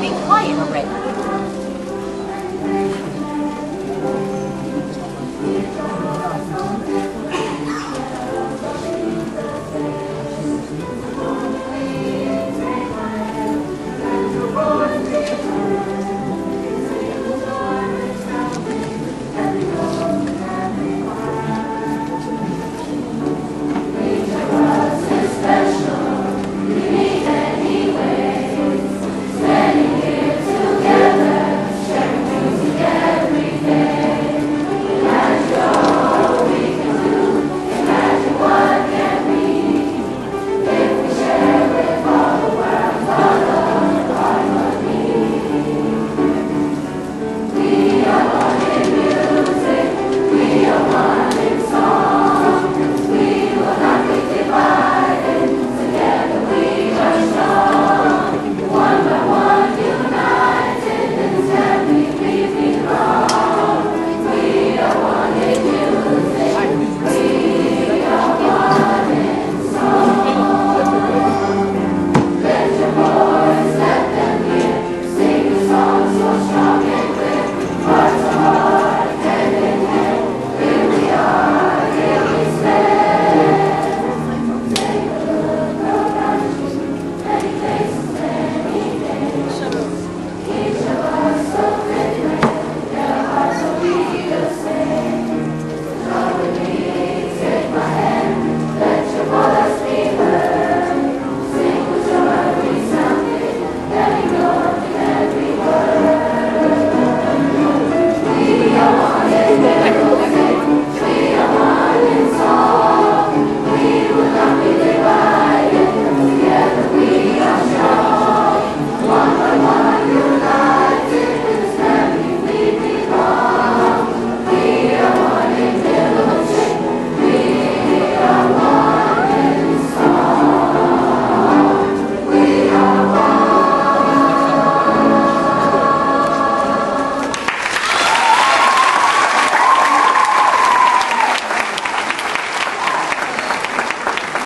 Big client. already.